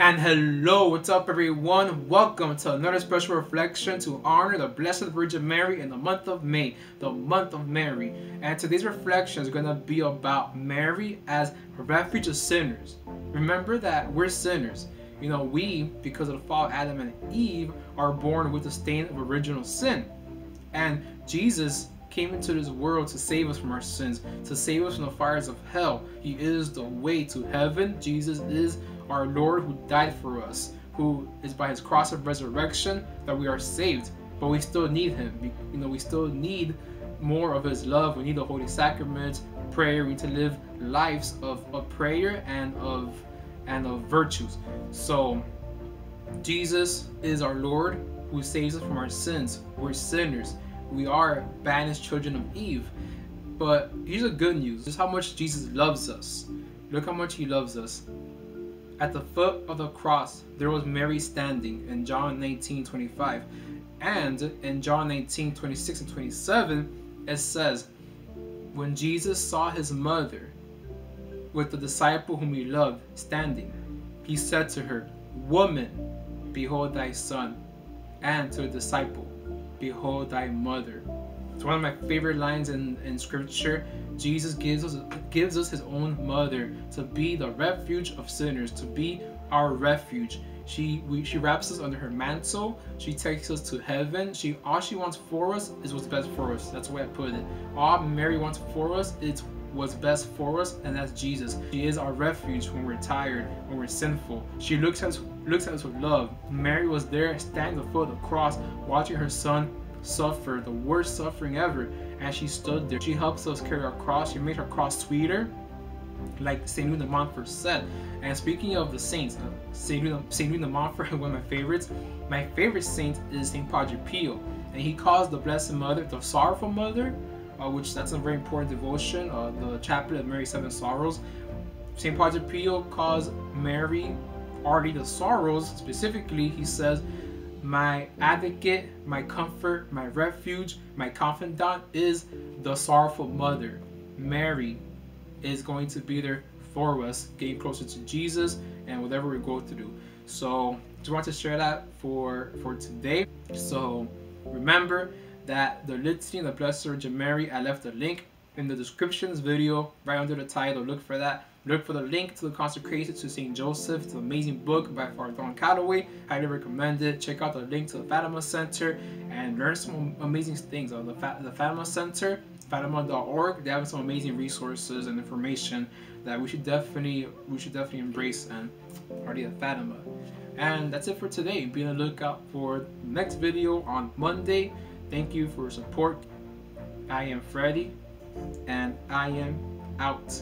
And hello, what's up everyone? Welcome to another special reflection to honor the Blessed Virgin Mary in the month of May, the month of Mary. And today's reflection is going to be about Mary as a refuge of sinners. Remember that we're sinners. You know, we, because of the fall of Adam and Eve, are born with the stain of original sin. And Jesus came into this world to save us from our sins, to save us from the fires of hell. He is the way to heaven. Jesus is our Lord who died for us, who is by his cross of resurrection that we are saved. But we still need him. You know, we still need more of his love. We need the Holy Sacrament, prayer. We need to live lives of, of prayer and of and of virtues. So Jesus is our Lord who saves us from our sins. We're sinners. We are banished children of Eve. But here's the good news. This is how much Jesus loves us. Look how much he loves us. At the foot of the cross, there was Mary standing in John 19 25. And in John 19 26 and 27, it says, When Jesus saw his mother with the disciple whom he loved standing, he said to her, Woman, behold thy son. And to the disciple, Behold thy mother. It's one of my favorite lines in, in scripture. Jesus gives us gives us his own mother to be the refuge of sinners, to be our refuge. She we, she wraps us under her mantle. She takes us to heaven. She all she wants for us is what's best for us. That's the way I put it. All Mary wants for us is what's best for us, and that's Jesus. She is our refuge when we're tired, when we're sinful. She looks at us looks at us with love. Mary was there standing before the cross, watching her son suffer the worst suffering ever and she stood there she helps us carry our cross she made her cross sweeter like Saint Louis de Montfort said and speaking of the saints uh, Saint Louis, Saint Louis de Montfort one of my favorites my favorite saint is Saint Padre Pio and he calls the Blessed Mother the Sorrowful Mother uh, which that's a very important devotion uh, the Chaplet of Mary Seven Sorrows Padre Pio calls Mary already the sorrows specifically he says my advocate, my comfort, my refuge, my confidant is the sorrowful mother. Mary is going to be there for us, getting closer to Jesus and whatever we go through. So just want to share that for for today. So remember that the litany of the Blessed Virgin Mary, I left a link in the descriptions video right under the title. Look for that. Look for the link to the consecration to St. Joseph. It's an amazing book by Father Don Calloway. Highly recommend it. Check out the link to the Fatima Center and learn some amazing things. Uh, the, the Fatima Center, fatima.org, they have some amazing resources and information that we should definitely we should definitely embrace and party at Fatima. And that's it for today. Be on the lookout for the next video on Monday. Thank you for your support. I am Freddy and I am out.